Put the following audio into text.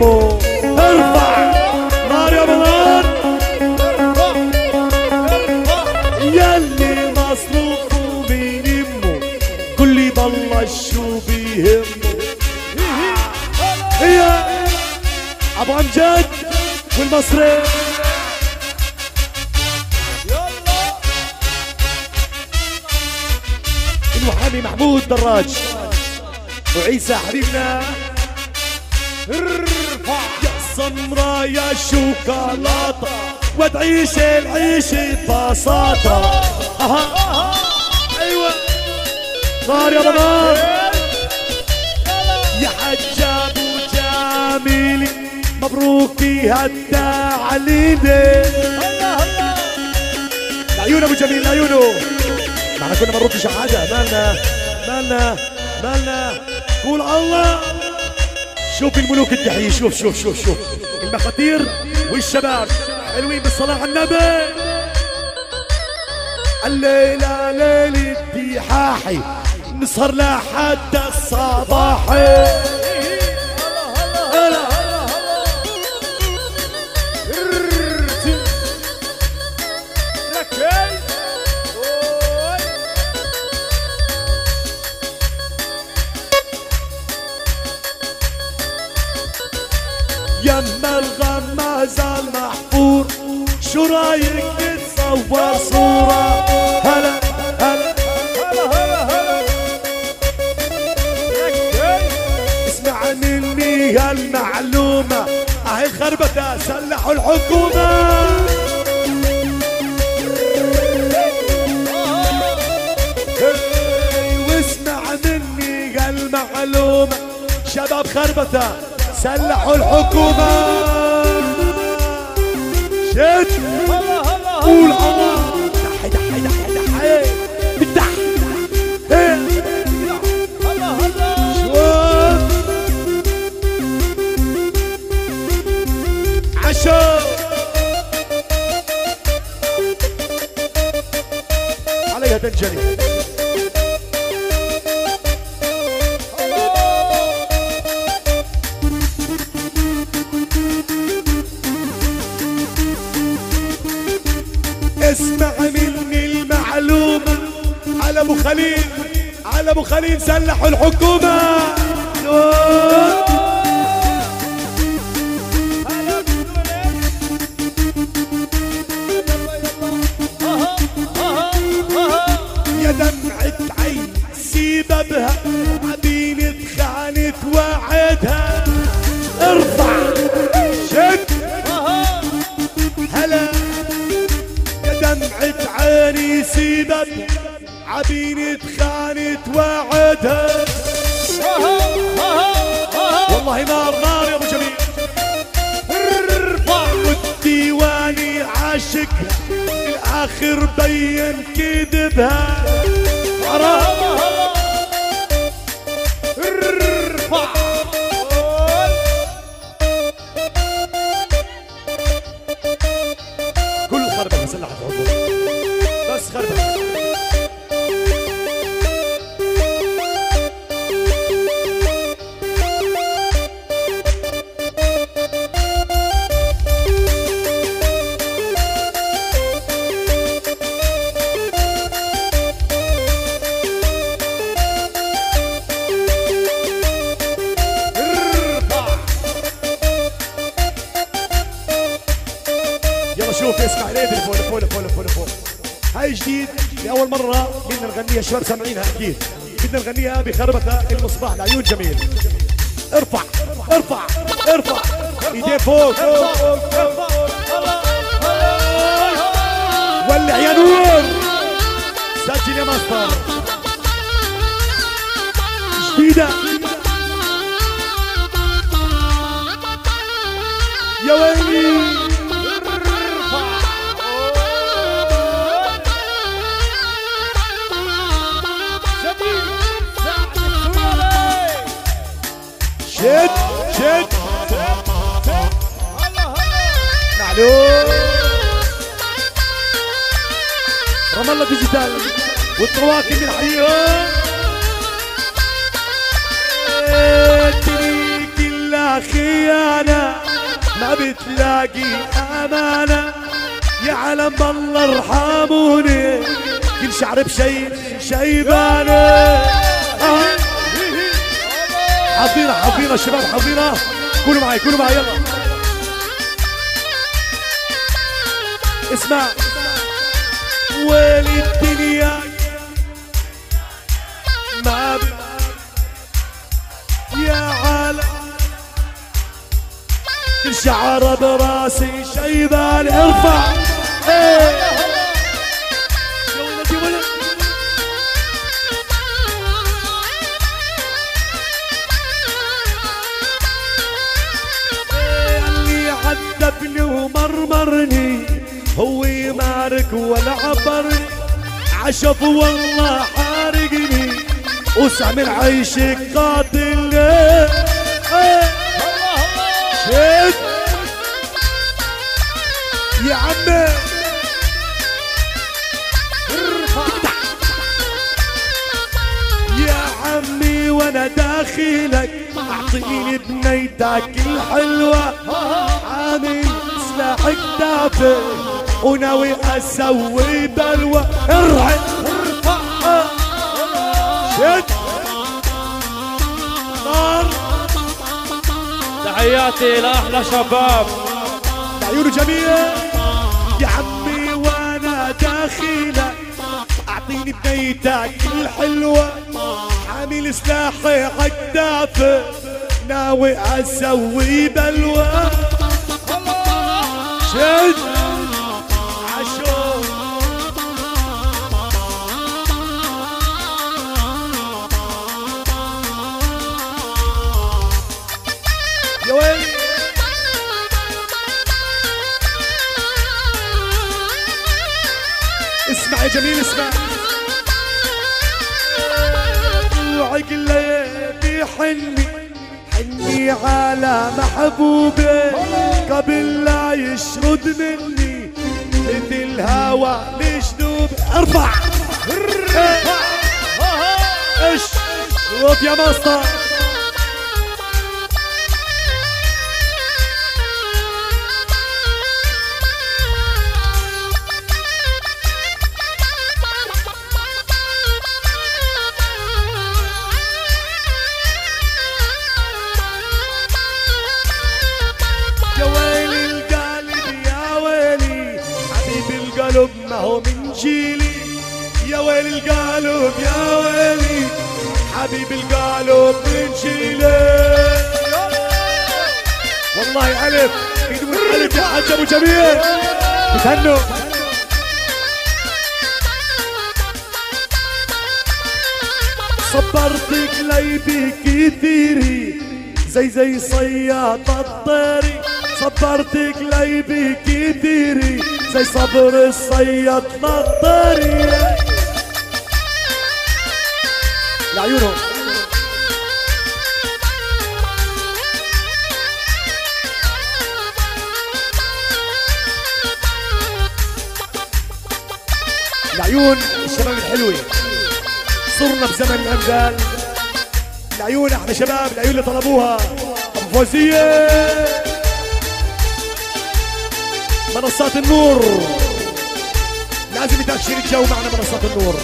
يمه ارفع نار يا بنات يلي مصروفه يمه كل يضل شو بيهمه هي أبو أمجد والمصري. المحامي محمود دراج. وعيسى حبيبنا. ارفع يا سمرا يا شوكولاتة. وتعيش العيشة ببساطة. أها أيوه. نار يا بنات. يا حجاب وجميلي مبروك فيها التعليدة لعيون أبو جميل لعيونه معنا كنا مبروك شحاده مالنا مالنا مالنا. قول الله. شوف الملوك التحية شوف شوف شوف شوف. المخاتير والشباب حلوين بالصلاة على النبي. الليلة ليلة ضحاحي نسهر لحد الصباحي. شو رايك نتصور صورة. هلا هلا اسمع مني هالمعلومة أهي خربتها سلحوا الحكومة. هالمعلومة شباب خربتة سلحوا الحكومة. شد قول خليل على أبو خليل سلحوا الحكومة. يا دمعة عين سببها عبينة خانت وعدها. ارفع شد هلا. يا دمعة عيني سبب عبينة خانت وعدها والله نار نار يا أبو جميل. ارفع والديواني عاشق الآخر بين كذبها. ارفع كل مسلحة بس خربة. هاي جديد لأول مرة بدنا نغنيها الشباب سامعينها أكيد. بدنا نغنيها بخربة المصباح لعيون جميل. ارفع ارفع ارفع. إيديه فوق ولع يا نور. سجل يا ماستر جديدة. يا ويلي. شد شد معلوم رام الله ديجيتال والطواقم الدنيا كلها فيها خيانة ما بتلاقي أمانة يا علم الله ارحموني كل شعر بشيء شيبانة آه. حافظينها حافظينها الشباب حافظينها كونوا معي كونوا معي يلا. اسمع. ويلي الدنيا. ما. يا عالم. كل شعر براسي شيبان ارفع إيه. ومرمرني هو يمارك ولا عبرني. عشب والله حارقني. وسع من عيشك قاتل. شد يا عمي. يا عمي وأنا داخلك اعطيني بنيتك الحلوة. عامل سلاحك دافع وناوي أسوي بلوى. ارعد ارفع شد. نار تحياتي لاحلى شباب عيونه جميلة يا عمي وأنا داخلك أعطيني بنيتك الحلوة. حامل سلاحي عالدافع ناوي أسوي بلوى. شد عشو يا ويلي. اسمع يا جميل اسمع. وعقلي بيحني حني على محبوبي. قبل يشرد مني مثل الهوى لجنوب ارفع إيش؟ روب يا ماستر هو من جيلي يا ويلي القلب يا ويلي حبيب القلب من جيلي. والله ألف بدون ألف يا حاج أبو جميل. بتهنوا. صبرتك لي كثيري زي زي صياد الطيري. صبرتك لي كثيري زي صبر الصياد الطيري لعيونهم العيون الشباب الحلوة. صرنا بزمن الأمثال. العيون إحنا شباب العيون اللي طلبوها. أبو فوزية. منصات النور. لازم تأشير الجو معنا منصات النور.